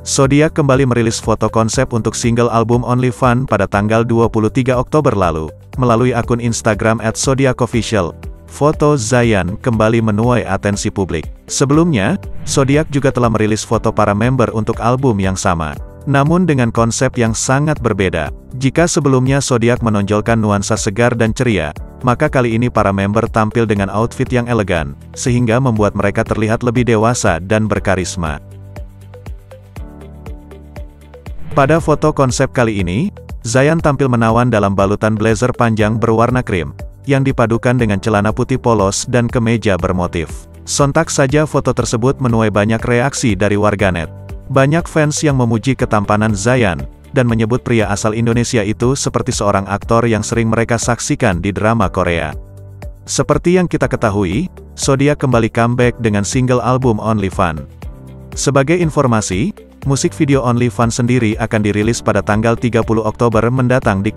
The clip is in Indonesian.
Zodiac kembali merilis foto konsep untuk single album Only Fun pada tanggal 23 Oktober lalu. Melalui akun Instagram @zodiacofficial, foto Zayan kembali menuai atensi publik. Sebelumnya, Zodiac juga telah merilis foto para member untuk album yang sama. Namun dengan konsep yang sangat berbeda. Jika sebelumnya Zodiac menonjolkan nuansa segar dan ceria, maka kali ini para member tampil dengan outfit yang elegan, sehingga membuat mereka terlihat lebih dewasa dan berkarisma. Pada foto konsep kali ini, Zayan tampil menawan dalam balutan blazer panjang berwarna krim, yang dipadukan dengan celana putih polos dan kemeja bermotif. Sontak saja foto tersebut menuai banyak reaksi dari warganet. Banyak fans yang memuji ketampanan Zayan, dan menyebut pria asal Indonesia itu seperti seorang aktor yang sering mereka saksikan di drama Korea. Seperti yang kita ketahui, Zodiac kembali comeback dengan single album Only Fun. Sebagai informasi, Musik video Only Fun sendiri akan dirilis pada tanggal 30 Oktober mendatang di